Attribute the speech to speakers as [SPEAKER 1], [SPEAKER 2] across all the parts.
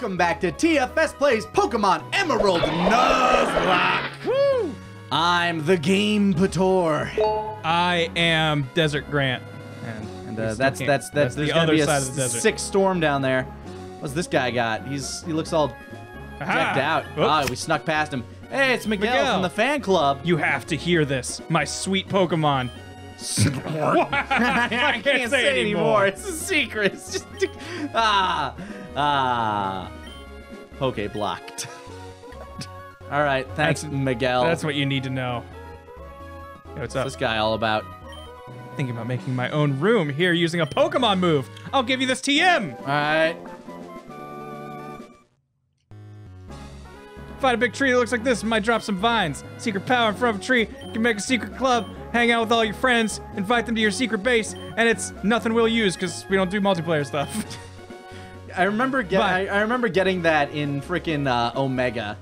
[SPEAKER 1] welcome back to TFS Plays Pokemon Emerald Nuzlocke. Woo! I'm the Game Pator.
[SPEAKER 2] I am Desert Grant. And,
[SPEAKER 1] And uh,
[SPEAKER 2] still
[SPEAKER 1] that's that's that's there's
[SPEAKER 2] the
[SPEAKER 1] gonna
[SPEAKER 2] other
[SPEAKER 1] be a
[SPEAKER 2] side of the desert.
[SPEAKER 1] sick storm down there. What's this guy got? He's he looks all
[SPEAKER 2] Aha!
[SPEAKER 1] decked out. Ah, we snuck past him. Hey, it's Miguel,
[SPEAKER 2] Miguel.
[SPEAKER 1] from the fan club.
[SPEAKER 2] You have to hear this, my sweet Pokemon.
[SPEAKER 1] I can't, say, anymore. It's a secret. It's just ah ah. Poke blocked. All right, thanks,
[SPEAKER 2] That's-
[SPEAKER 1] Miguel.
[SPEAKER 2] That's what you need to know. Hey, what's up?
[SPEAKER 1] What's this guy all about?
[SPEAKER 2] Thinking about making my own room here using a Pokemon move. I'll give you this TM.
[SPEAKER 1] All right.
[SPEAKER 2] Find a big tree that looks like this, might drop some vines. Secret power in front of a tree. You can make a secret club, hang out with all your friends, invite them to your secret base, and it's nothing we'll use because we don't do multiplayer stuff.
[SPEAKER 1] I remember get, I, I remember getting that in freaking uh, Omega,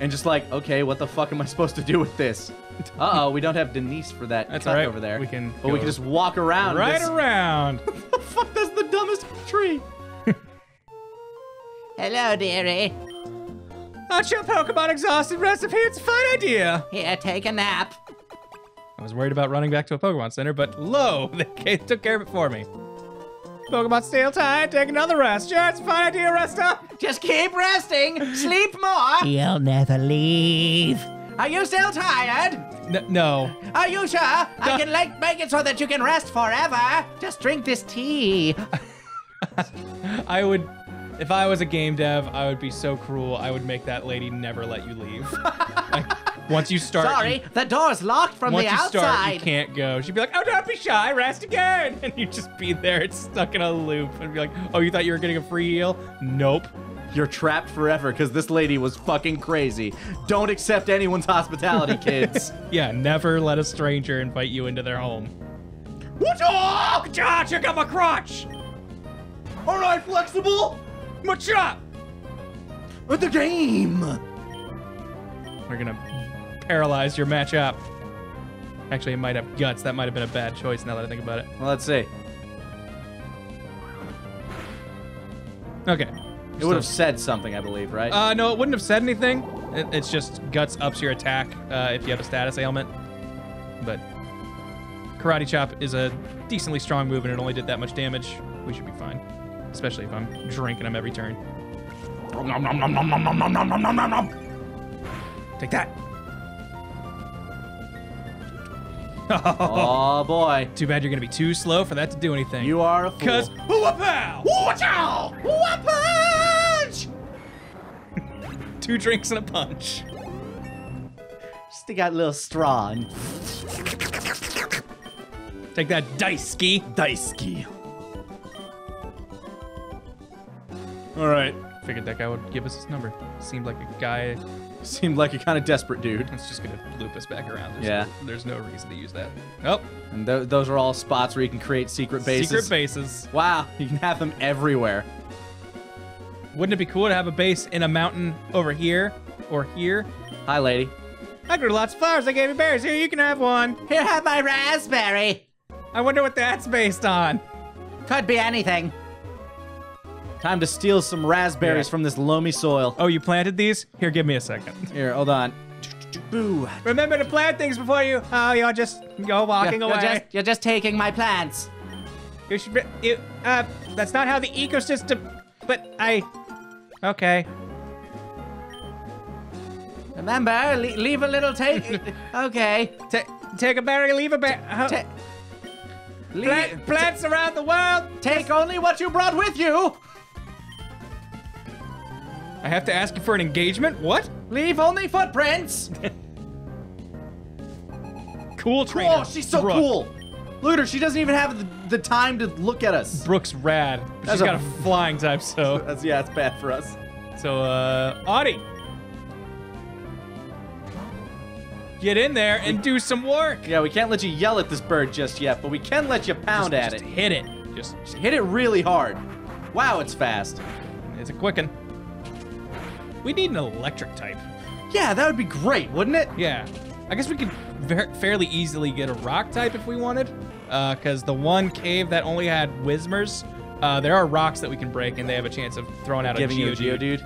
[SPEAKER 1] and just like, okay, what the fuck am I supposed to do with this? Uh oh, we don't have Denise for that
[SPEAKER 2] That's
[SPEAKER 1] cut
[SPEAKER 2] all right.
[SPEAKER 1] over there.
[SPEAKER 2] We can
[SPEAKER 1] but we can just walk around.
[SPEAKER 2] right
[SPEAKER 1] this-
[SPEAKER 2] around.
[SPEAKER 1] the fuck? That's the dumbest tree.
[SPEAKER 3] Hello, dearie.
[SPEAKER 2] Aren't your Pokemon exhausted? Recipe, it's a fine idea.
[SPEAKER 3] Here, take a nap.
[SPEAKER 2] I was worried about running back to a Pokemon Center, but lo, they ca- took care of it for me. Pokemon stay tired, take another rest. Sure, it's a fine idea, rest up.
[SPEAKER 3] Just keep resting. Sleep more.
[SPEAKER 4] You'll never leave.
[SPEAKER 3] Are you still tired?
[SPEAKER 2] N- no.
[SPEAKER 3] Are you sure? I can like make it so that you can rest forever. Just drink this tea.
[SPEAKER 2] I would, if I was a game dev, I would be so cruel. I would make that lady never let you leave. like, once you start,
[SPEAKER 3] Sorry,
[SPEAKER 2] you-
[SPEAKER 3] the door's locked from the outside.
[SPEAKER 2] once
[SPEAKER 3] the
[SPEAKER 2] you
[SPEAKER 3] outside.
[SPEAKER 2] start, you can't go. She'd be like, "Oh, don't be shy, rest again," and you'd just be there, it's stuck in a loop, and be like, "Oh, you thought you were getting a free heal? Nope."
[SPEAKER 1] You're trapped forever because this lady was fucking crazy. Don't accept anyone's hospitality, kids.
[SPEAKER 2] Yeah, never let a stranger invite you into their home.
[SPEAKER 1] what? Oh!
[SPEAKER 2] Ah, check out my crotch!
[SPEAKER 1] All right, flexible.
[SPEAKER 2] What's up?
[SPEAKER 1] With the game.
[SPEAKER 2] We're gonna paralyze your Machop. Actually, it might have guts. That might have been a bad choice now that I think about it.
[SPEAKER 1] Well, let's see.
[SPEAKER 2] Okay.
[SPEAKER 1] It would have said something, I believe, right?
[SPEAKER 2] Uh, no, it wouldn't have said anything. It, it's just guts ups your attack uh, if you have a status ailment. But karate chop is a decently strong move, and it only did that much damage. We should be fine, especially if I'm drinking them every turn. Take that.
[SPEAKER 1] Oh boy,
[SPEAKER 2] Too bad you're gonna be too slow for that to do anything.
[SPEAKER 1] you are a fool.
[SPEAKER 2] Cause whoop-pow!
[SPEAKER 1] Watch punch!
[SPEAKER 2] Two drinks and a punch.
[SPEAKER 1] Stick out a little straw and
[SPEAKER 2] Take that dice ski.
[SPEAKER 1] dice key. All right.
[SPEAKER 2] Figured that guy would give us his number. Seemed like a guy
[SPEAKER 1] Seemed like a kind of desperate dude.
[SPEAKER 2] It's just gonna loop us back around. There's
[SPEAKER 1] Yeah.
[SPEAKER 2] No, there's no reason to use that. Oh,
[SPEAKER 1] And th- those are all spots where you can create secret bases.
[SPEAKER 2] secret bases.
[SPEAKER 1] Wow, you can have them everywhere.
[SPEAKER 2] Wouldn't it be cool to have a base in a mountain over here or here?
[SPEAKER 1] Hi, lady.
[SPEAKER 2] I grew lots of flowers. I gave you berries. Here, you can have one.
[SPEAKER 3] Here, have my raspberry.
[SPEAKER 2] I wonder what that's based on.
[SPEAKER 3] Could be anything.
[SPEAKER 1] Time to steal some raspberries
[SPEAKER 2] Yeah.
[SPEAKER 1] from this loamy soil.
[SPEAKER 2] Oh, you planted these? Here, give me a second.
[SPEAKER 1] Here, hold on. Boo.
[SPEAKER 2] Remember to plant things before you. Oh, you're just go walking
[SPEAKER 3] You're
[SPEAKER 2] away.
[SPEAKER 3] just, you're just taking my plants.
[SPEAKER 2] You should. Be, you, uh, that's not how the ecosystem. But I. Okay.
[SPEAKER 3] Remember, le- leave a little take. okay.
[SPEAKER 2] Ta take a berry, leave a berry. Plant, plants around the world.
[SPEAKER 3] take only what you brought with you.
[SPEAKER 2] I have to ask you for an engagement. What?
[SPEAKER 3] Leave only footprints.
[SPEAKER 2] Cool trainer.
[SPEAKER 1] Oh, she's so
[SPEAKER 2] Brooke.
[SPEAKER 1] cool. Look at her. She doesn't even have the, the time to look at us.
[SPEAKER 2] Brooke's rad. But
[SPEAKER 1] That's
[SPEAKER 2] she's
[SPEAKER 1] a-
[SPEAKER 2] got a flying type, so
[SPEAKER 1] That's yeah, it's bad for us.
[SPEAKER 2] so uh, Audie. Get in there and do some work.
[SPEAKER 1] Yeah, we can't let you yell at this bird just yet, but we can let you pound
[SPEAKER 2] just,
[SPEAKER 1] at
[SPEAKER 2] just
[SPEAKER 1] it.
[SPEAKER 2] hit it. Just
[SPEAKER 1] Hit it really hard. Wow, it's fast.
[SPEAKER 2] it's a quicken. We need an electric type.
[SPEAKER 1] Yeah, that would be great, wouldn't it?
[SPEAKER 2] Yeah, I guess we could fairly easily get a rock type if we wanted, because the one cave that only had Whismurs Uh, there are rocks that we can break, and they have a chance of throwing out
[SPEAKER 1] Giving
[SPEAKER 2] a
[SPEAKER 1] you a
[SPEAKER 2] Geodude.
[SPEAKER 1] Geodude.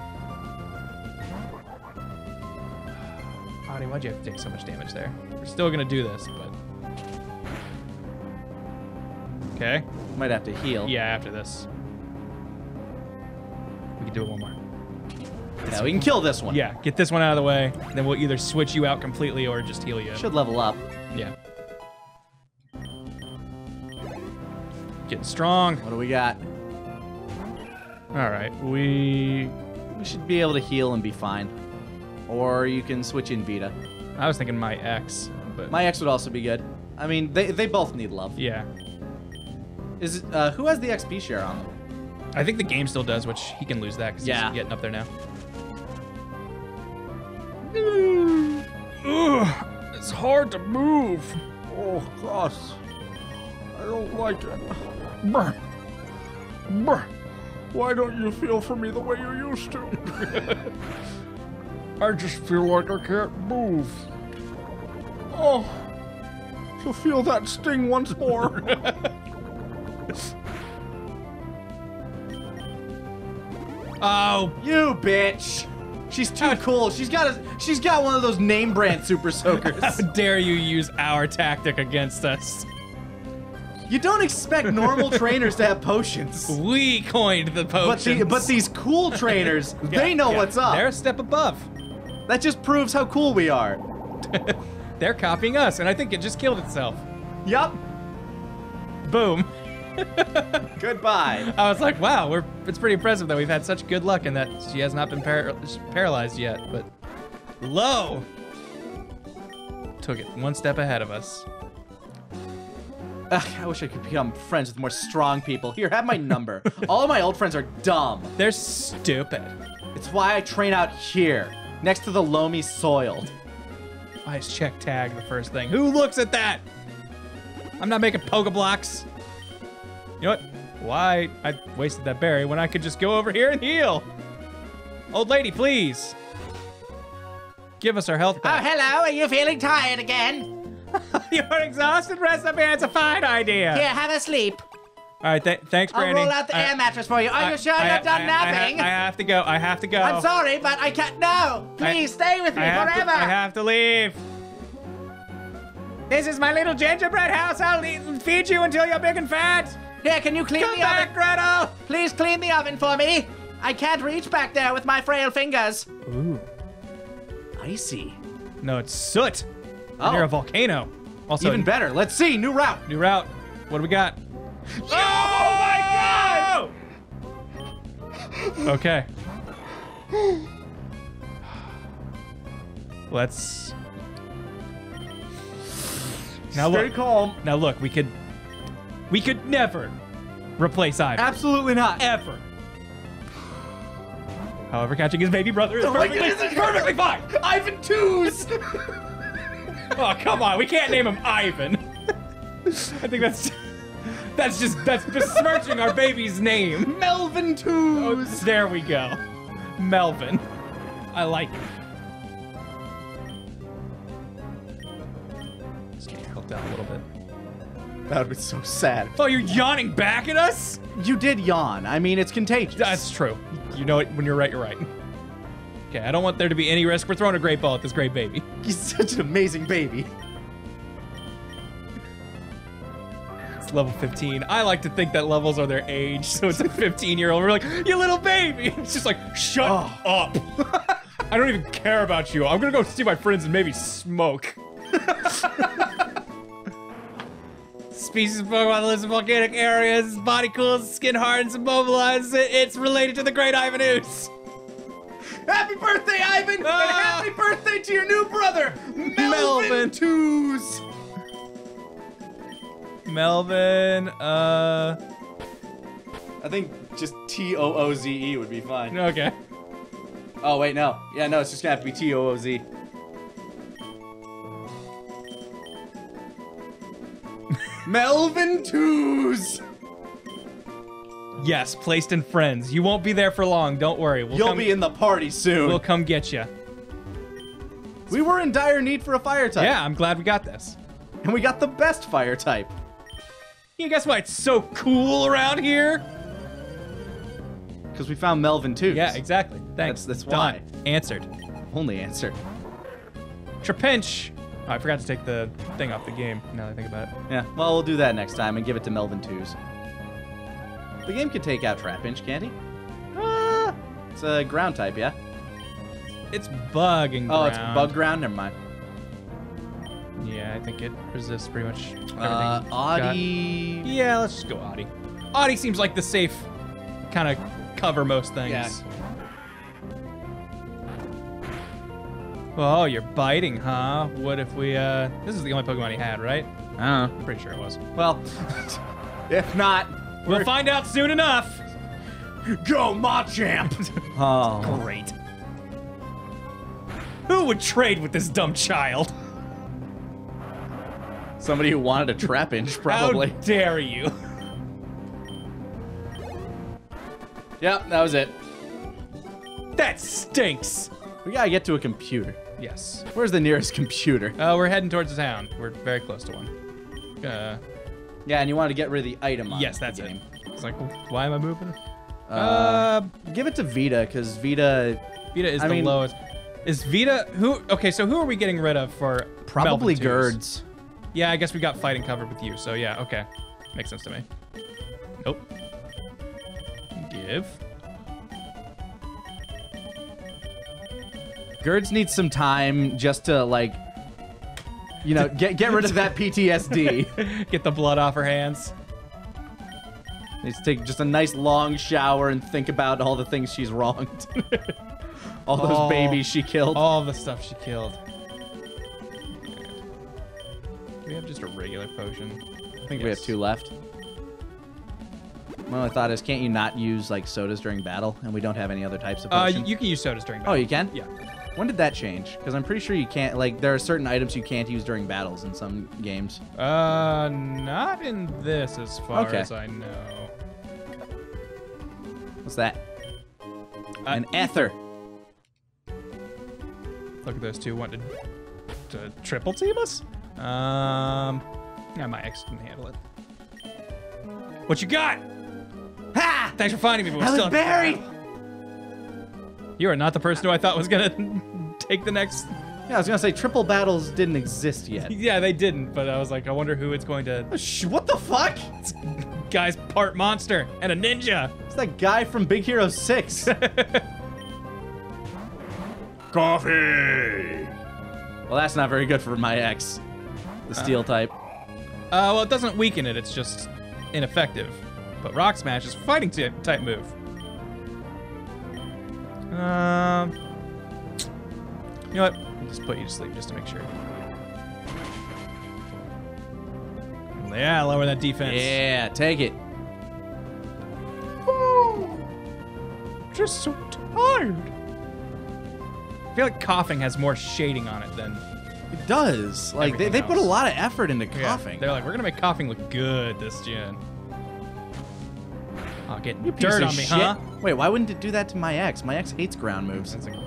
[SPEAKER 2] Why'd you have to take so much damage there? We're still gonna do this, but. Okay.
[SPEAKER 1] Might have to heal.
[SPEAKER 2] Yeah, after this. We can do it one more.
[SPEAKER 1] Yeah, we can kill this one.
[SPEAKER 2] Yeah, get this one out of the way. Then we'll either switch you out completely or just heal you.
[SPEAKER 1] Should level up.
[SPEAKER 2] Yeah. Getting strong.
[SPEAKER 1] What do we got?
[SPEAKER 2] All right, we.
[SPEAKER 1] We should be able to heal and be fine. Or you can switch in Vita.
[SPEAKER 2] I was thinking my X, but
[SPEAKER 1] My X would also be good. I mean, they, they both need love.
[SPEAKER 2] yeah,
[SPEAKER 1] Is it, uh, who has the XP share on them?
[SPEAKER 2] I think the game still does, which he can lose that because
[SPEAKER 1] Yeah.
[SPEAKER 2] he's getting up there now. Ugh, it's hard to move.
[SPEAKER 5] Oh, gosh. I don't like it. Brr. Brr. Why don't you feel for me the way you used to? I just feel like I can't move. Oh, to feel that sting once more.
[SPEAKER 2] Oh,
[SPEAKER 1] You bitch! She's too cool. She's got a she's got one of those name brand super soakers.
[SPEAKER 2] how dare you use our tactic against us?
[SPEAKER 1] you don't expect normal trainers to have potions.
[SPEAKER 2] We coined the
[SPEAKER 1] But the, but these cool trainers, they know
[SPEAKER 2] Yeah,
[SPEAKER 1] what's up.
[SPEAKER 2] They're a step above.
[SPEAKER 1] That just proves how cool we are.
[SPEAKER 2] They're copying us, and I think it just killed itself.
[SPEAKER 1] Yup.
[SPEAKER 2] Boom.
[SPEAKER 1] Goodbye.
[SPEAKER 2] I was like, wow, we're it's pretty impressive that we've had such good luck and that she has not been par- paralyzed yet. But low took it one step ahead of us.
[SPEAKER 1] Ugh, I wish I could become friends with more strong people. Here, have my number. All of my old friends are dumb.
[SPEAKER 2] They're stupid.
[SPEAKER 1] It's why I train out here, next to the loamy soiled.
[SPEAKER 2] I just check tag the first thing. Who looks at that? I'm not making poke blocks. You know what? Why I wasted that berry when I could just go over here and heal? Old lady, please. Give us our health
[SPEAKER 3] oh,
[SPEAKER 2] back.
[SPEAKER 3] Oh, hello. Are you feeling tired again?
[SPEAKER 2] You're exhausted. Rest up here. It's a fine idea.
[SPEAKER 3] Here, have a sleep.
[SPEAKER 2] All right. Th- thanks,
[SPEAKER 3] I'll roll out the
[SPEAKER 2] I-
[SPEAKER 3] air mattress for you. Are
[SPEAKER 2] I-
[SPEAKER 3] you sure
[SPEAKER 2] I-
[SPEAKER 3] you're done
[SPEAKER 2] I- I-
[SPEAKER 3] napping?
[SPEAKER 2] I, have to go. I have to go.
[SPEAKER 3] I'm sorry, but I can't. No, please stay with me forever.
[SPEAKER 2] to, I have to leave. This is my little gingerbread house. I'll eat, feed you until you're big and fat.
[SPEAKER 3] Here, can you clean
[SPEAKER 2] Come
[SPEAKER 3] the
[SPEAKER 2] back,
[SPEAKER 3] oven?
[SPEAKER 2] Gretel.
[SPEAKER 3] Please clean the oven for me. I can't reach back there with my frail fingers.
[SPEAKER 2] Ooh.
[SPEAKER 1] Icy.
[SPEAKER 2] No, it's soot. We're
[SPEAKER 1] Oh.
[SPEAKER 2] near a volcano. Also,
[SPEAKER 1] Even better. Let's see. New route.
[SPEAKER 2] new route. What do we got? Oh my god! Okay. Let's. Now
[SPEAKER 1] Stay
[SPEAKER 2] look.
[SPEAKER 1] calm.
[SPEAKER 2] Now look. We could. We could never replace Ivan.
[SPEAKER 1] Absolutely not.
[SPEAKER 2] Ever. However, catching his baby brother is
[SPEAKER 1] Oh
[SPEAKER 2] perfectly,
[SPEAKER 1] it's
[SPEAKER 2] perfectly fine.
[SPEAKER 1] Ivan Twos.
[SPEAKER 2] Oh, come on. We can't name him Ivan. I think that's that's just that's besmirching our baby's name.
[SPEAKER 1] Melvin
[SPEAKER 2] Oh,
[SPEAKER 1] Twos.
[SPEAKER 2] there we go. Melvin. I like it.
[SPEAKER 1] That would be so sad.
[SPEAKER 2] Oh, you're yawning back at us?
[SPEAKER 1] You did yawn. I mean, it's contagious.
[SPEAKER 2] That's true. You know it when you're right, you're right. Okay, I don't want there to be any risk. We're throwing a great ball at this great baby.
[SPEAKER 1] He's such an amazing baby.
[SPEAKER 2] It's level 15. I like to think that levels are their age, so it's a 15 year old. We're like, you little baby. It's just like, shut
[SPEAKER 1] Oh.
[SPEAKER 2] up. I don't even care about you. I'm gonna go see my friends and maybe smoke. Species of Pokemon that lives in volcanic areas. Body cools, skin hardens, and mobilizes. It- It's related to the Great Ivanus.
[SPEAKER 1] Happy birthday, Ivan! And
[SPEAKER 2] Ah.
[SPEAKER 1] happy birthday to your new brother, Melvin,
[SPEAKER 2] Melvin.
[SPEAKER 1] Twos.
[SPEAKER 2] Melvin, uh,
[SPEAKER 1] I think just T O O Z E would be fine.
[SPEAKER 2] okay.
[SPEAKER 1] Oh wait, no. Yeah, no, it's just gonna have to be T Melvin Twos.
[SPEAKER 2] Yes, placed in friends. You won't be there for long. Don't worry. We'll
[SPEAKER 1] You'll
[SPEAKER 2] come,
[SPEAKER 1] be in the party soon.
[SPEAKER 2] We'll come get you.
[SPEAKER 1] we were in dire need for a fire type.
[SPEAKER 2] Yeah, I'm glad we got this.
[SPEAKER 1] And we got the best fire type.
[SPEAKER 2] You guess why it's so cool around here?
[SPEAKER 1] Because we found Melvin too.
[SPEAKER 2] Yeah, exactly. Thanks.
[SPEAKER 1] That's- that's
[SPEAKER 2] Done. Answered.
[SPEAKER 1] Only answer.
[SPEAKER 2] Trapinch. Oh, I forgot to take the thing off the game. Now that I think about it.
[SPEAKER 1] Yeah. Well, we'll do that next time and give it to Melvin twos. The game can take out Trapinch, can't he? Ah, it's a ground type, yeah.
[SPEAKER 2] It's bug and ground.
[SPEAKER 1] Oh, it's bug ground. Never mind.
[SPEAKER 2] Yeah, I think it resists pretty much everything.
[SPEAKER 1] Uh,
[SPEAKER 2] got.
[SPEAKER 1] Audie.
[SPEAKER 2] Yeah, let's just go Audie. Audie seems like the safe kind of cover most things.
[SPEAKER 1] Yeah.
[SPEAKER 2] Oh, you're biting, huh? What if we, uh, this is the only Pokemon he had, right?
[SPEAKER 1] I don't know.
[SPEAKER 2] I'm pretty sure it was.
[SPEAKER 1] Well, if not,
[SPEAKER 2] We'll find out soon enough.
[SPEAKER 1] go Machamp. oh,
[SPEAKER 2] Great. Who would trade with this dumb child?
[SPEAKER 1] somebody who wanted a Trapinch, probably.
[SPEAKER 2] How dare you?
[SPEAKER 1] Yep, that was it.
[SPEAKER 2] That stinks.
[SPEAKER 1] We gotta get to a computer.
[SPEAKER 2] Yes.
[SPEAKER 1] Where's the nearest computer?
[SPEAKER 2] Uh, we're heading towards the town. We're very close to one. Uh,
[SPEAKER 1] Yeah, and you want to get rid of the item on
[SPEAKER 2] yes,
[SPEAKER 1] the
[SPEAKER 2] that's
[SPEAKER 1] game.
[SPEAKER 2] it. It's like, why am I moving?
[SPEAKER 1] Uh,
[SPEAKER 2] Uh,
[SPEAKER 1] give it to Vita, because Vita
[SPEAKER 2] Vita is
[SPEAKER 1] I
[SPEAKER 2] the
[SPEAKER 1] mean-
[SPEAKER 2] lowest. Is Vita who? Okay, so who are we getting rid of for
[SPEAKER 1] probably
[SPEAKER 2] Melvin twos?
[SPEAKER 1] Girds.
[SPEAKER 2] Yeah, I guess we got fighting covered with you. So yeah, okay, makes sense to me. Nope. Give.
[SPEAKER 1] Girds needs some time just to like, you know, get get rid of that PTSD.
[SPEAKER 2] Get the blood off her hands.
[SPEAKER 1] needs to take just a nice long shower and think about all the things she's wronged. all those
[SPEAKER 2] Oh.
[SPEAKER 1] babies she killed.
[SPEAKER 2] All the stuff she killed. Do we have just a regular potion?
[SPEAKER 1] I think we have two left. My only thought is, can't you not use like sodas during battle? And we don't have any other types of
[SPEAKER 2] Uh, you can use sodas during battle.
[SPEAKER 1] oh, you can?
[SPEAKER 2] Yeah.
[SPEAKER 1] When did that change? Because I'm pretty sure you can't. Like, there are certain items you can't use during battles in some games.
[SPEAKER 2] Uh, not in this, as far
[SPEAKER 1] Okay.
[SPEAKER 2] as I know.
[SPEAKER 1] What's that?
[SPEAKER 2] Uh,
[SPEAKER 1] An ether.
[SPEAKER 2] Look at those two wanting to, to triple team us. Um, yeah, my ex can handle it. What you got? Ha! Thanks for finding me. But we're
[SPEAKER 1] I was
[SPEAKER 2] still
[SPEAKER 1] buried!
[SPEAKER 2] You are not the person who I thought was gonna take the next.
[SPEAKER 1] Yeah, I was gonna say triple battles didn't exist yet.
[SPEAKER 2] Yeah, they didn't, but I was like, I wonder who it's going to.
[SPEAKER 1] Sh- what the fuck?
[SPEAKER 2] Guy's part monster and a ninja.
[SPEAKER 1] It's that guy from Big Hero 6.
[SPEAKER 5] Coffee!
[SPEAKER 1] well, that's not very good for my ex. The steel type.
[SPEAKER 2] Uh, well, it doesn't weaken it. It's just ineffective. But Rock Smash is a fighting ty- type move. Um, you know what? I'll just put you to sleep just to make sure. Yeah, lower that defense.
[SPEAKER 1] Yeah, take it.
[SPEAKER 2] just so tired. I feel like Koffing has more shading on it than
[SPEAKER 1] It does. Like, they, they put a lot of effort into
[SPEAKER 2] Yeah,
[SPEAKER 1] Koffing.
[SPEAKER 2] They're like, we're gonna make Koffing look good this gen. Oh, getting
[SPEAKER 1] You
[SPEAKER 2] dirt on me,
[SPEAKER 1] shit.
[SPEAKER 2] huh?
[SPEAKER 1] Wait, why wouldn't it do that to my ex? My ex hates ground moves.
[SPEAKER 2] That's like- you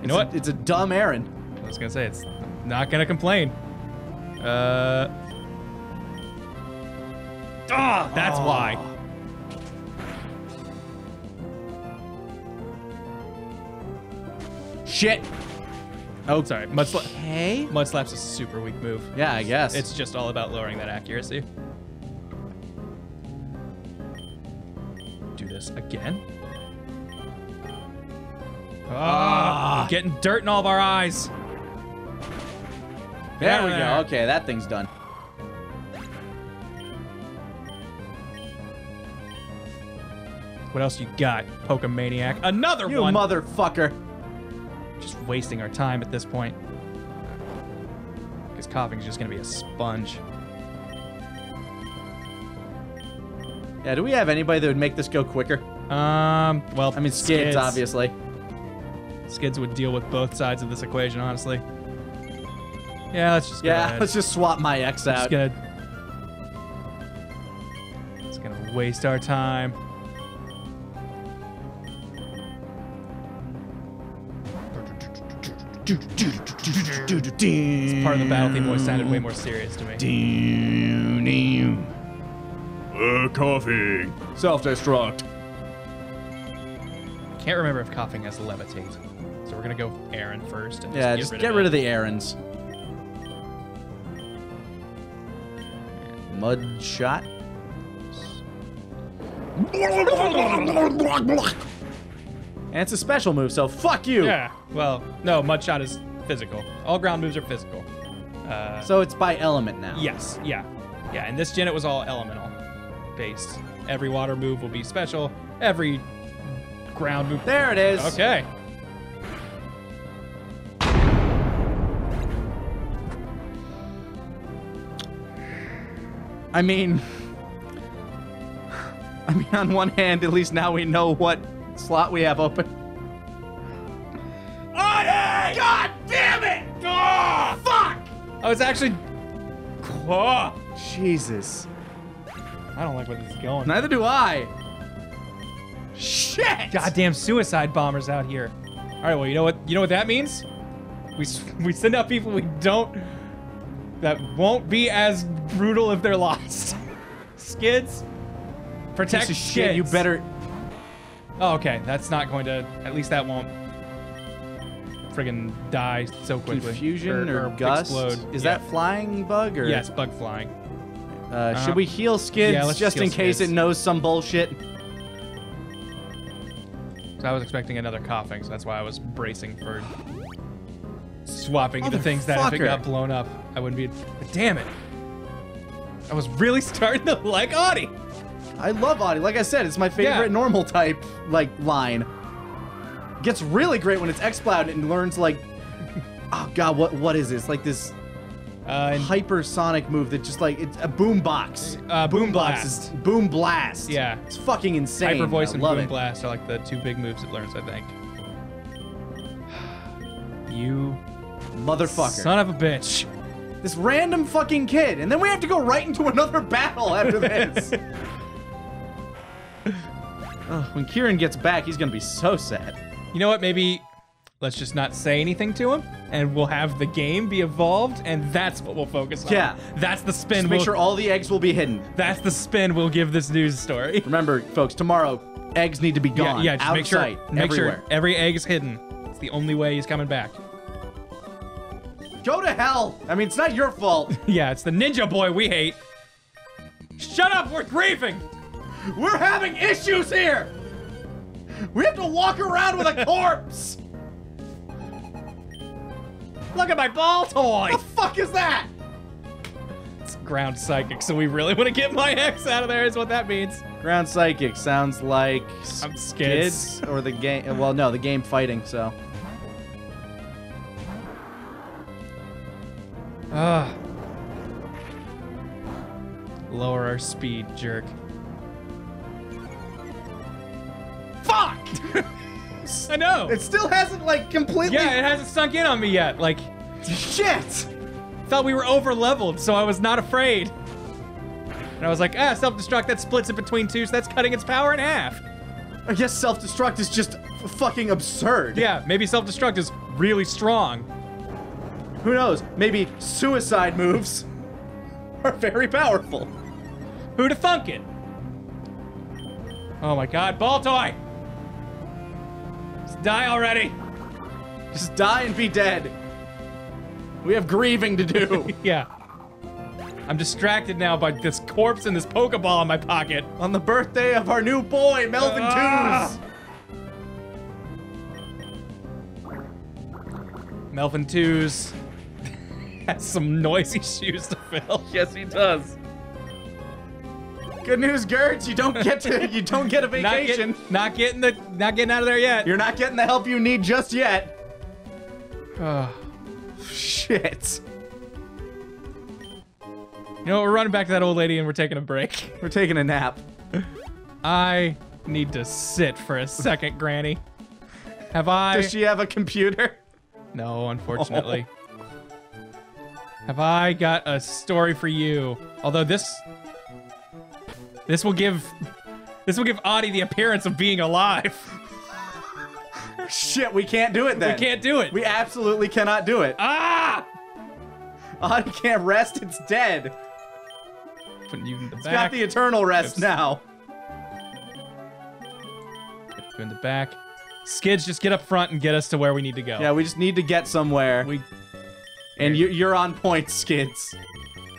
[SPEAKER 1] It's
[SPEAKER 2] know
[SPEAKER 1] a-
[SPEAKER 2] what?
[SPEAKER 1] it's a dumb errand.
[SPEAKER 2] I was gonna say it's not gonna complain. Uh. Ah, that's why.
[SPEAKER 1] Shit.
[SPEAKER 2] Oh, sorry. Mud, sla-
[SPEAKER 1] Okay.
[SPEAKER 2] Mud Slap's a super weak move.
[SPEAKER 1] Yeah, I guess.
[SPEAKER 2] It's just all about lowering that accuracy. This again. Ah, getting dirt in all of our eyes.
[SPEAKER 1] there we go. Okay, that thing's done.
[SPEAKER 2] What else you got, Pokemaniac? Another
[SPEAKER 1] You
[SPEAKER 2] one.
[SPEAKER 1] motherfucker.
[SPEAKER 2] just wasting our time at this point. Because Koffing's just gonna be a sponge.
[SPEAKER 1] Yeah, do we have anybody that would make this go quicker?
[SPEAKER 2] Um, well,
[SPEAKER 1] I mean, skids, obviously.
[SPEAKER 2] Skids would deal with both sides of this equation, honestly. Yeah, let's just go
[SPEAKER 1] Yeah, let's just swap my
[SPEAKER 2] X
[SPEAKER 1] out.
[SPEAKER 2] gonna. It's gonna waste our time. Part of the battle theme always sounded way more serious to me.
[SPEAKER 5] Uh, coffee.
[SPEAKER 1] Self-destruct.
[SPEAKER 2] I can't remember if Koffing has levitate. So we're gonna go Aron first. And
[SPEAKER 1] Yeah,
[SPEAKER 2] just
[SPEAKER 1] just
[SPEAKER 2] get
[SPEAKER 1] get
[SPEAKER 2] rid
[SPEAKER 1] rid
[SPEAKER 2] of
[SPEAKER 1] of the Arons. Mud shot. And it's a special move, so fuck you.
[SPEAKER 2] Yeah. Well, no, mud shot is physical. All ground moves are physical. Uh,
[SPEAKER 1] So it's by element now.
[SPEAKER 2] yes. Yeah. Yeah. And this gen it was all elemental based. Every water move will be special. Every ground move.
[SPEAKER 1] There it is.
[SPEAKER 2] Okay.
[SPEAKER 1] I mean, I mean, on one hand, at least now we know what slot we have open. God damn it! Oh, fuck!
[SPEAKER 2] I was actually. Whoa.
[SPEAKER 1] Jesus.
[SPEAKER 2] I don't like where this is going.
[SPEAKER 1] Neither do I. Shit!
[SPEAKER 2] Goddamn suicide bombers out here. All right, well, you know what? You know what that means? We we send out people we don't that won't be as brutal if they're lost. Skids, protect
[SPEAKER 1] Piece shit, you better.
[SPEAKER 2] Oh, okay. That's not going to. At least that won't friggin' die so quickly.
[SPEAKER 1] Confusion or, gust?
[SPEAKER 2] Explode.
[SPEAKER 1] Is
[SPEAKER 2] Yeah.
[SPEAKER 1] that flying bug or?
[SPEAKER 2] Yes, bug flying.
[SPEAKER 1] Uh, should we heal skids
[SPEAKER 2] yeah,
[SPEAKER 1] just
[SPEAKER 2] heal
[SPEAKER 1] in case
[SPEAKER 2] Skids.
[SPEAKER 1] it knows some bullshit?
[SPEAKER 2] So I was expecting another Koffing, so that's why I was bracing for swapping the things that if it got blown up, I wouldn't be. But damn it! I was really starting to like Audie.
[SPEAKER 1] I love Audie. Like I said, it's my favorite
[SPEAKER 2] Yeah.
[SPEAKER 1] normal type like line. Gets really great when it's Exploud and learns like, oh god, what what is this? Like this
[SPEAKER 2] Uh, and,
[SPEAKER 1] hypersonic move that just like it's a boom box.
[SPEAKER 2] Uh, Boom
[SPEAKER 1] box
[SPEAKER 2] Blast.
[SPEAKER 1] is boom blast.
[SPEAKER 2] Yeah.
[SPEAKER 1] it's fucking insane.
[SPEAKER 2] Hyper Voice
[SPEAKER 1] I
[SPEAKER 2] and Boom
[SPEAKER 1] it.
[SPEAKER 2] Blast are like the two big moves it learns, I think. You
[SPEAKER 1] Motherfucker.
[SPEAKER 2] son of a bitch.
[SPEAKER 1] this random fucking kid, and then we have to go right into another battle after this. Ugh, when Kieran gets back, he's gonna be so sad.
[SPEAKER 2] You know what? Maybe let's just not say anything to him, and we'll have the game be evolved, and that's what we'll focus on.
[SPEAKER 1] Yeah.
[SPEAKER 2] That's the spin.
[SPEAKER 1] Just make
[SPEAKER 2] we'll,
[SPEAKER 1] sure all the eggs will be hidden.
[SPEAKER 2] that's the spin we'll give this news story.
[SPEAKER 1] Remember, folks, tomorrow eggs need to be gone.
[SPEAKER 2] Yeah, yeah. Just make sure,
[SPEAKER 1] sight,
[SPEAKER 2] make
[SPEAKER 1] everywhere.
[SPEAKER 2] sure every egg is hidden. It's the only way he's coming back.
[SPEAKER 1] Go to hell. I mean, it's not your fault.
[SPEAKER 2] Yeah, it's the ninja boy we hate. Shut up, we're grieving.
[SPEAKER 1] We're having issues here. We have to walk around with a corpse.
[SPEAKER 2] Look at my Baltoy. What
[SPEAKER 1] the fuck is that?
[SPEAKER 2] It's ground psychic, so we really want to get my ex out of there. Is what that means.
[SPEAKER 1] Ground psychic sounds like
[SPEAKER 2] I'm skids.
[SPEAKER 1] kids or the game. Well, no, the game fighting. So
[SPEAKER 2] Ah. Lower our speed, jerk.
[SPEAKER 1] fuck.
[SPEAKER 2] I know.
[SPEAKER 1] it still hasn't like completely.
[SPEAKER 2] yeah, it hasn't sunk in on me yet. Like,
[SPEAKER 1] Shit.
[SPEAKER 2] thought we were over leveled, so I was not afraid. And I was like, ah, self-destruct, that splits it between two, so that's cutting its power in half.
[SPEAKER 1] I guess self-destruct is just fucking absurd.
[SPEAKER 2] Yeah, maybe self-destruct is really strong.
[SPEAKER 1] Who knows? Maybe suicide moves are very powerful.
[SPEAKER 2] Who to thunk it? Oh my god, Baltoy! Just die already!
[SPEAKER 1] Just die and be dead. We have grieving to do.
[SPEAKER 2] Yeah. I'm distracted now by this corpse and this Pokeball in my pocket.
[SPEAKER 1] On the birthday of our new boy, Melvin
[SPEAKER 2] Ah.
[SPEAKER 1] Twos.
[SPEAKER 2] Melvin Twos has some noisy shoes to fill.
[SPEAKER 1] Yes, he does. Good news, Gertz. You don't get to. You don't get a
[SPEAKER 2] Not,
[SPEAKER 1] vacation.
[SPEAKER 2] get, not getting the not getting out of there yet.
[SPEAKER 1] You're not getting the help you need just yet.
[SPEAKER 2] Oh,
[SPEAKER 1] Shit.
[SPEAKER 2] you know? We're running back to that old lady and we're taking a break.
[SPEAKER 1] We're taking a nap.
[SPEAKER 2] I need to sit for a second, Granny. Have I?
[SPEAKER 1] Does she have a computer?
[SPEAKER 2] No, unfortunately. Oh. Have I got a story for you? Although this this will give this will give Audie the appearance of being alive.
[SPEAKER 1] Shit, we can't do it then.
[SPEAKER 2] We can't do it.
[SPEAKER 1] We absolutely cannot do it.
[SPEAKER 2] ah!
[SPEAKER 1] Audie can't rest. It's dead.
[SPEAKER 2] Putting you in the
[SPEAKER 1] It's
[SPEAKER 2] back.
[SPEAKER 1] got the eternal rest
[SPEAKER 2] Oops.
[SPEAKER 1] now.
[SPEAKER 2] Put you in the back. Skids, just get up front and get us to where we need to go.
[SPEAKER 1] Yeah, we just need to get somewhere.
[SPEAKER 2] We,
[SPEAKER 1] and you, you're on point, Skids.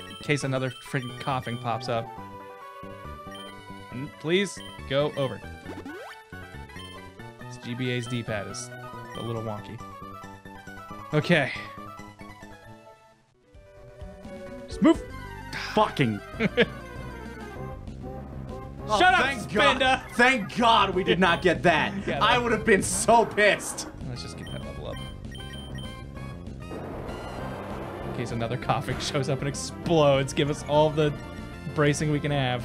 [SPEAKER 2] in case another freaking Koffing pops up. Please go over. This GBA's D-pad is a little wonky. Okay. Just move.
[SPEAKER 1] Fucking. Oh,
[SPEAKER 2] Shut up,
[SPEAKER 1] thank
[SPEAKER 2] Spinda.
[SPEAKER 1] God. Thank God we did not get that.
[SPEAKER 2] Yeah,
[SPEAKER 1] I would have been so pissed.
[SPEAKER 2] Let's just get that level up. In case another Koffing shows up and explodes, give us all the bracing we can have.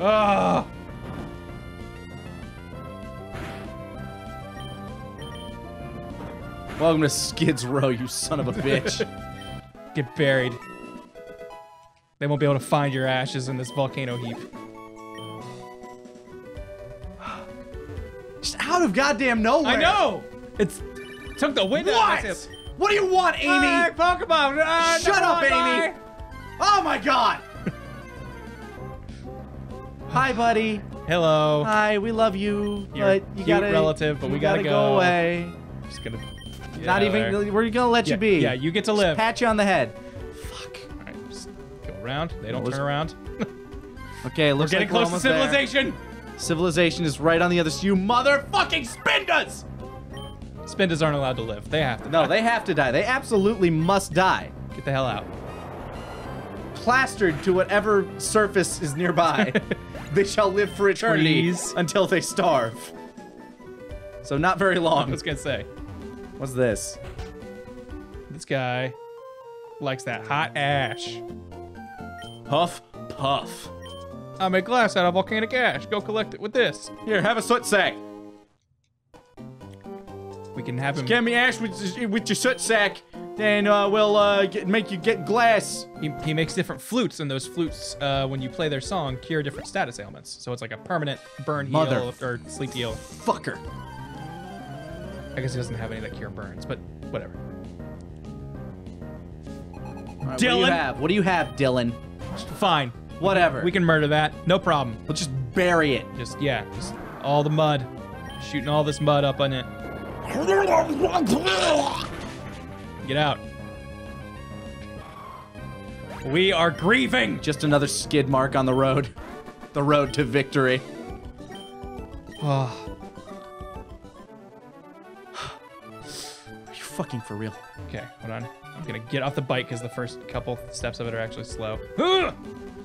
[SPEAKER 2] Ah!
[SPEAKER 1] Welcome to Skids Row, you son of a bitch.
[SPEAKER 2] Get buried. They won't be able to find your ashes in this volcano heap.
[SPEAKER 1] just out of goddamn nowhere.
[SPEAKER 2] I know! It's took the wind out
[SPEAKER 1] What?
[SPEAKER 2] of my sails.
[SPEAKER 1] What do you want, Amy?
[SPEAKER 2] Hey, Pokemon! Uh,
[SPEAKER 1] Shut up, Amy. Oh my god. Hi, buddy.
[SPEAKER 2] Hello.
[SPEAKER 1] Hi, we love you,
[SPEAKER 2] You're
[SPEAKER 1] but you
[SPEAKER 2] cute
[SPEAKER 1] gotta
[SPEAKER 2] relative, but we gotta
[SPEAKER 1] go.
[SPEAKER 2] go.
[SPEAKER 1] away.
[SPEAKER 2] Just gonna.
[SPEAKER 1] Not even.
[SPEAKER 2] there.
[SPEAKER 1] We're gonna let
[SPEAKER 2] Yeah,
[SPEAKER 1] you be.
[SPEAKER 2] yeah, you get to
[SPEAKER 1] Just
[SPEAKER 2] live.
[SPEAKER 1] Pat you on the head. Fuck.
[SPEAKER 2] All right, just go around. They don't turn around.
[SPEAKER 1] Okay, looks
[SPEAKER 2] Getting
[SPEAKER 1] like we're getting
[SPEAKER 2] close to
[SPEAKER 1] almost there.
[SPEAKER 2] civilization.
[SPEAKER 1] Civilization is right on the other. Side. You motherfucking spindas!
[SPEAKER 2] Spindas aren't allowed to live. They have to.
[SPEAKER 1] No, they have to die. They absolutely must die.
[SPEAKER 2] Get the hell out.
[SPEAKER 1] Plastered to whatever surface is nearby. they shall live for eternity
[SPEAKER 2] Trees.
[SPEAKER 1] until they starve. So not very long.
[SPEAKER 2] I was gonna say,
[SPEAKER 1] What's this?
[SPEAKER 2] this guy likes that hot ash.
[SPEAKER 1] Puff, puff.
[SPEAKER 2] I make glass out of volcanic ash. Go collect it with this.
[SPEAKER 1] Here, have a soot sack.
[SPEAKER 2] We can have him.
[SPEAKER 1] Get me ash with, with your soot sack, then uh, we'll uh, get, make you get glass.
[SPEAKER 2] He, he makes different flutes, and those flutes, uh, when you play their song, cure different status ailments. So it's like a permanent burn heal or sleep heal.
[SPEAKER 1] Fucker.
[SPEAKER 2] I guess he doesn't have any that cure burns, but whatever.
[SPEAKER 1] Right, What do you
[SPEAKER 2] Dylan?
[SPEAKER 1] have? What do you have, Dylan?
[SPEAKER 2] Fine.
[SPEAKER 1] Whatever.
[SPEAKER 2] We can murder that. No problem.
[SPEAKER 1] We'll just bury it.
[SPEAKER 2] Just yeah, just all the mud, shooting all this mud up on it. Get out. We are grieving.
[SPEAKER 1] Just another skid mark on the road. The road to victory.
[SPEAKER 2] Oh,
[SPEAKER 1] Are you fucking for real?
[SPEAKER 2] okay, hold on. I'm gonna get off the bike because the first couple steps of it are actually slow.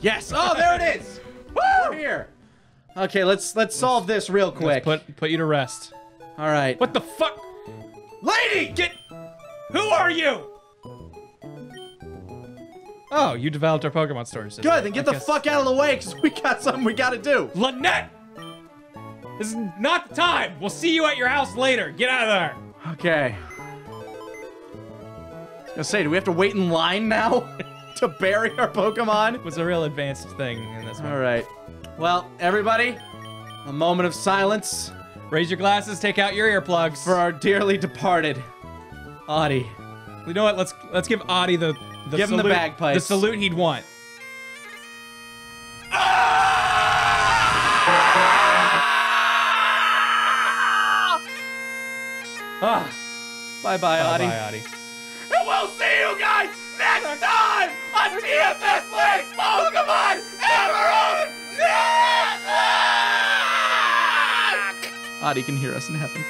[SPEAKER 1] Yes. Oh, there it is. Woo! We're here. Okay, let's let's solve this real
[SPEAKER 2] Let's
[SPEAKER 1] quick.
[SPEAKER 2] put put you to rest.
[SPEAKER 1] All right.
[SPEAKER 2] What the fuck?
[SPEAKER 1] lady?
[SPEAKER 2] Get. Who are you? Oh, you developed our Pokemon story system.
[SPEAKER 1] Good. Then get
[SPEAKER 2] I
[SPEAKER 1] the
[SPEAKER 2] guess-
[SPEAKER 1] fuck out of the way, cause we got something we gotta do.
[SPEAKER 2] Lanette! This is not the time. We'll see you at your house later. Get out of there.
[SPEAKER 1] Okay. I was gonna say, do we have to wait in line now to bury our Pokemon?
[SPEAKER 2] It was a real advanced thing in this one.
[SPEAKER 1] All right. Well, everybody, a moment of silence
[SPEAKER 2] Raise your glasses. Take out your earplugs.
[SPEAKER 1] for our dearly departed Audie.
[SPEAKER 2] you know what? Let's let's give Audie the the
[SPEAKER 1] Give him the
[SPEAKER 2] salute,
[SPEAKER 1] bagpipes.
[SPEAKER 2] The salute he'd want.
[SPEAKER 1] Ah. Bye bye, Audie.
[SPEAKER 2] Bye, Audie.
[SPEAKER 1] And we'll see you guys next time on TFS League Pokemon Emerald Network! Audie can hear us in heaven.